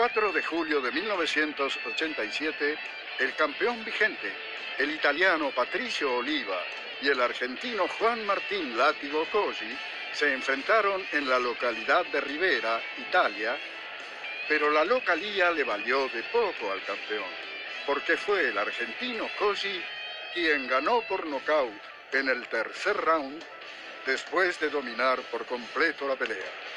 4 de julio de 1987, el campeón vigente, el italiano Patricio Oliva y el argentino Juan Martín Látigo Cosi se enfrentaron en la localidad de Rivera, Italia, pero la localía le valió de poco al campeón, porque fue el argentino Cosi quien ganó por nocaut en el tercer round después de dominar por completo la pelea.